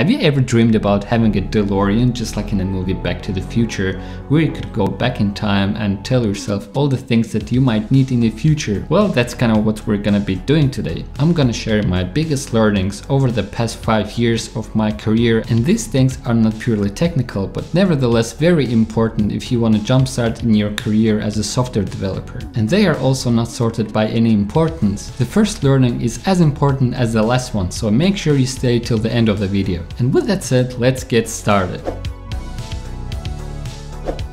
Have you ever dreamed about having a DeLorean just like in the movie Back to the Future, where you could go back in time and tell yourself all the things that you might need in the future? Well, that's kind of what we're gonna be doing today. I'm gonna share my biggest learnings over the past 5 years of my career and these things are not purely technical but nevertheless very important if you want to jumpstart in your career as a software developer. And they are also not sorted by any importance. The first learning is as important as the last one so make sure you stay till the end of the video. And with that said, let's get started.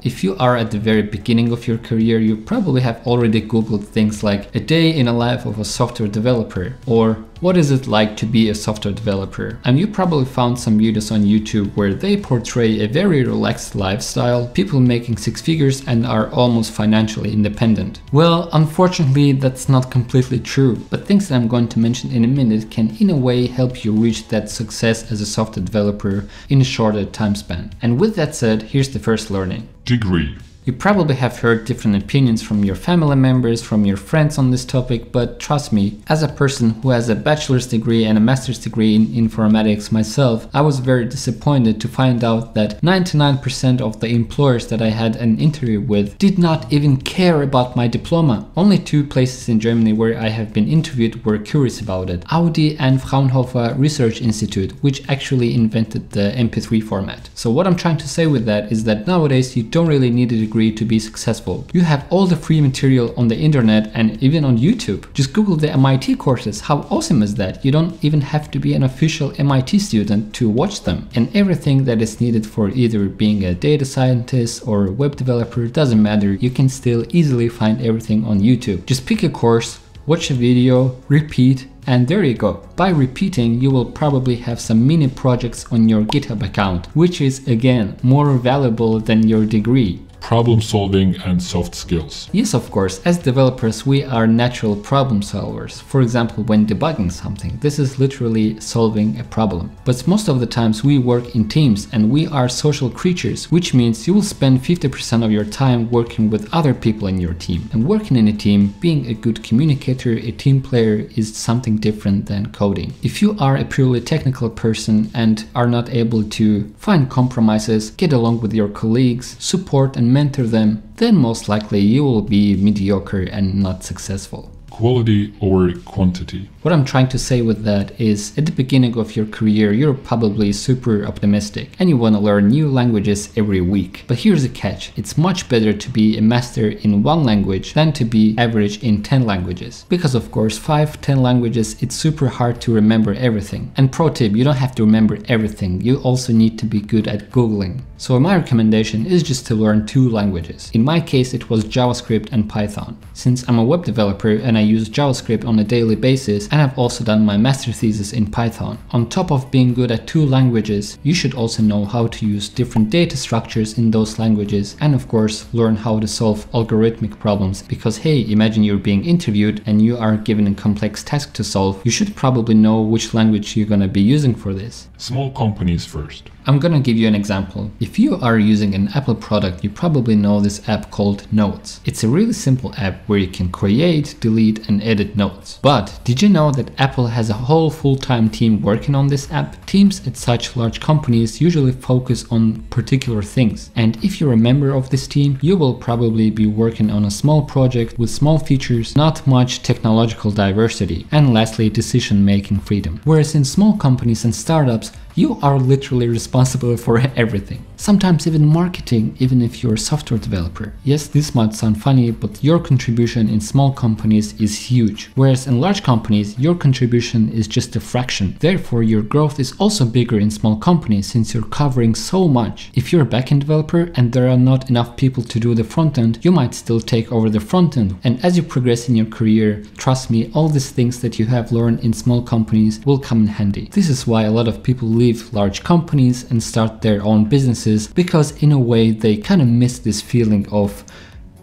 If you are at the very beginning of your career, you probably have already googled things like a day in a life of a software developer or what is it like to be a software developer? And you probably found some videos on YouTube where they portray a very relaxed lifestyle, people making six figures and are almost financially independent. Well, unfortunately that's not completely true, but things that I'm going to mention in a minute can in a way help you reach that success as a software developer in a shorter time span. And with that said, here's the first learning. Degree. You probably have heard different opinions from your family members, from your friends on this topic, but trust me, as a person who has a bachelor's degree and a master's degree in informatics myself, I was very disappointed to find out that 99% of the employers that I had an interview with did not even care about my diploma. Only two places in Germany where I have been interviewed were curious about it. Audi and Fraunhofer Research Institute, which actually invented the MP3 format. So what I'm trying to say with that is that nowadays you don't really need a degree degree to be successful. You have all the free material on the internet and even on YouTube. Just Google the MIT courses. How awesome is that? You don't even have to be an official MIT student to watch them. And everything that is needed for either being a data scientist or a web developer doesn't matter. You can still easily find everything on YouTube. Just pick a course, watch a video, repeat, and there you go. By repeating, you will probably have some mini projects on your GitHub account, which is again more valuable than your degree problem solving and soft skills. Yes, of course, as developers we are natural problem solvers. For example, when debugging something, this is literally solving a problem. But most of the times we work in teams and we are social creatures, which means you will spend 50% of your time working with other people in your team. And working in a team, being a good communicator, a team player is something different than coding. If you are a purely technical person and are not able to find compromises, get along with your colleagues, support and mentor them, then most likely you will be mediocre and not successful quality over quantity. What I'm trying to say with that is at the beginning of your career, you're probably super optimistic and you want to learn new languages every week. But here's the catch. It's much better to be a master in one language than to be average in 10 languages. Because of course, 5, 10 languages, it's super hard to remember everything. And pro tip, you don't have to remember everything. You also need to be good at Googling. So my recommendation is just to learn two languages. In my case, it was JavaScript and Python. Since I'm a web developer and I use JavaScript on a daily basis and I've also done my master thesis in Python. On top of being good at two languages, you should also know how to use different data structures in those languages and of course learn how to solve algorithmic problems because hey, imagine you're being interviewed and you are given a complex task to solve, you should probably know which language you're gonna be using for this. Small companies first. I'm gonna give you an example. If you are using an Apple product, you probably know this app called Notes. It's a really simple app where you can create, delete and edit notes. But did you know that Apple has a whole full-time team working on this app? Teams at such large companies usually focus on particular things. And if you're a member of this team, you will probably be working on a small project with small features, not much technological diversity, and lastly decision-making freedom. Whereas in small companies and startups, you are literally responsible for everything. Sometimes even marketing, even if you're a software developer. Yes, this might sound funny, but your contribution in small companies is huge. Whereas in large companies, your contribution is just a fraction. Therefore, your growth is also bigger in small companies since you're covering so much. If you're a backend developer and there are not enough people to do the front end, you might still take over the front end. And as you progress in your career, trust me, all these things that you have learned in small companies will come in handy. This is why a lot of people leave leave large companies and start their own businesses because in a way they kind of miss this feeling of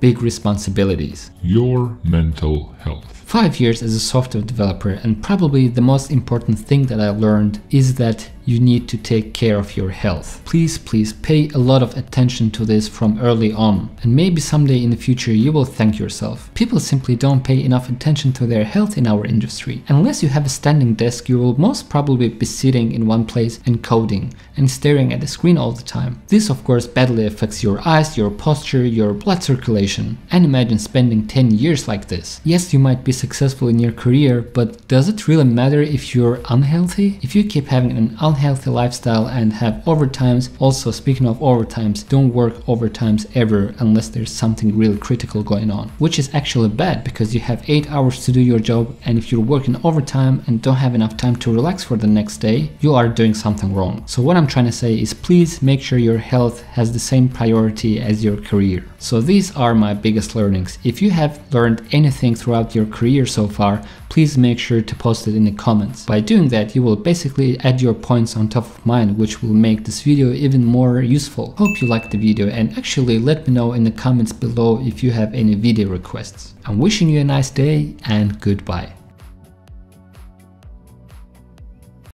big responsibilities. Your mental health. 5 years as a software developer and probably the most important thing that I learned is that you need to take care of your health. Please, please pay a lot of attention to this from early on, and maybe someday in the future you will thank yourself. People simply don't pay enough attention to their health in our industry. Unless you have a standing desk, you will most probably be sitting in one place and coding and staring at the screen all the time. This of course badly affects your eyes, your posture, your blood circulation. And imagine spending 10 years like this. Yes, you might be successful in your career, but does it really matter if you're unhealthy? If you keep having an unhealthy lifestyle and have overtimes. Also, speaking of overtimes, don't work overtimes ever unless there's something really critical going on, which is actually bad because you have 8 hours to do your job and if you're working overtime and don't have enough time to relax for the next day, you are doing something wrong. So what I'm trying to say is please make sure your health has the same priority as your career. So these are my biggest learnings. If you have learned anything throughout your so far, please make sure to post it in the comments. By doing that, you will basically add your points on top of mine, which will make this video even more useful. Hope you liked the video and actually let me know in the comments below if you have any video requests. I'm wishing you a nice day and goodbye.